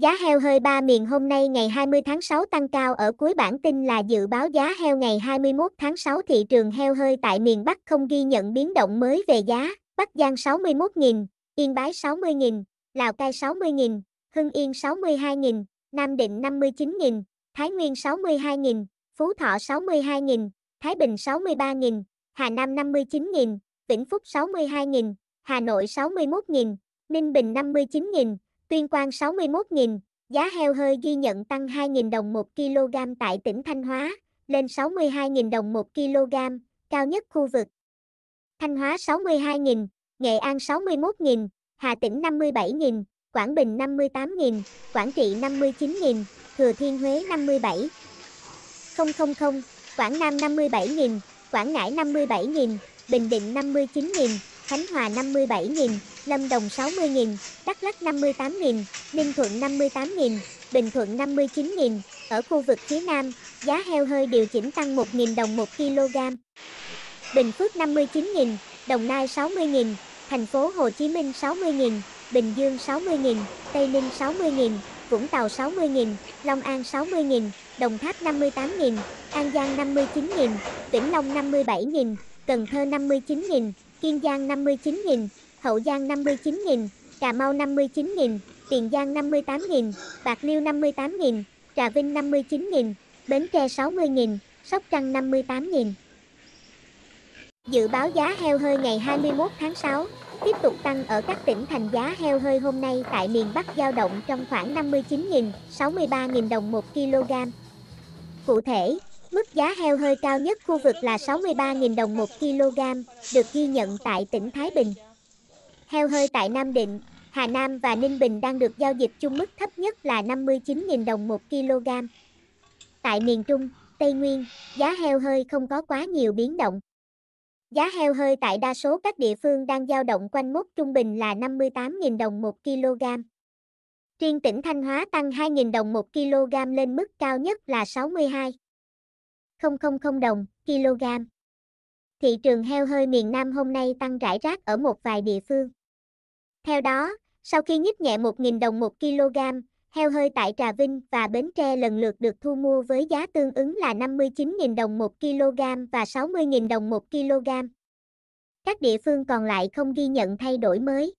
Giá heo hơi ba miền hôm nay ngày 20 tháng 6 tăng cao. Ở cuối bản tin là dự báo giá heo ngày 21 tháng 6 thị trường heo hơi tại miền Bắc không ghi nhận biến động mới về giá, Bắc Giang 61.000, Yên Bái 60.000, Lào Cai 60.000, Hưng Yên 62.000, Nam Định 59.000, Thái Nguyên 62.000, Phú Thọ 62.000, Thái Bình 63.000, Hà Nam 59.000, Vĩnh Phúc 62.000, Hà Nội 61.000, Ninh Bình 59.000, Tuyên Quang 61.000, giá heo hơi ghi nhận tăng 2.000 đồng 1 kg tại tỉnh Thanh Hóa, lên 62.000 đồng 1 kg, cao nhất khu vực. Thanh Hóa 62.000, Nghệ An 61.000, Hà Tĩnh 57.000, Quảng Bình 58.000, Quảng Trị 59.000, Thừa Thiên Huế 57. 000, Quảng Nam 57.000, Quảng Ngãi 57.000, Bình Định 59.000, Khánh Hòa 57.000, Lâm Đồng 60.000, Đắk Lắk 58.000, Ninh Thuận 58.000, Bình Thuận 59.000. Ở khu vực phía Nam, giá heo hơi điều chỉnh tăng 1.000 đồng 1 kg. Bình Phước 59.000, Đồng Nai 60.000, Thành phố Hồ Chí Minh 60.000, Bình Dương 60.000, Tây Ninh 60.000, Vũng Tàu 60.000, Long An 60.000, Đồng Tháp 58.000, An Giang 59.000, Vĩnh Long 57.000, Cần Thơ 59.000, Kiên Giang 59.000, Hậu Giang 59.000, Cà Mau 59.000, Tiền Giang 58.000, Bạc Liêu 58.000, Trà Vinh 59.000, Bến Tre 60.000, Sóc Trăng 58.000. Dự báo giá heo hơi ngày 21 tháng 6 tiếp tục tăng ở các tỉnh thành giá heo hơi hôm nay tại miền Bắc dao động trong khoảng 59.000, 63.000 đồng 1 kg. Cụ thể, mức giá heo hơi cao nhất khu vực là 63.000 đồng 1 kg, được ghi nhận tại tỉnh Thái Bình. Heo hơi tại Nam Định, Hà Nam và Ninh Bình đang được giao dịch chung mức thấp nhất là 59.000 đồng 1 kg. Tại miền Trung, Tây Nguyên, giá heo hơi không có quá nhiều biến động. Giá heo hơi tại đa số các địa phương đang dao động quanh mốc trung bình là 58.000 đồng 1 kg. Riêng tỉnh Thanh Hóa tăng 2.000 đồng 1 kg lên mức cao nhất là 62 000 đồng kg. Thị trường heo hơi miền Nam hôm nay tăng rải rác ở một vài địa phương. Theo đó, sau khi nhích nhẹ 1.000 đồng 1 kg, heo hơi tại Trà Vinh và Bến Tre lần lượt được thu mua với giá tương ứng là 59.000 đồng 1 kg và 60.000 đồng 1 kg. Các địa phương còn lại không ghi nhận thay đổi mới.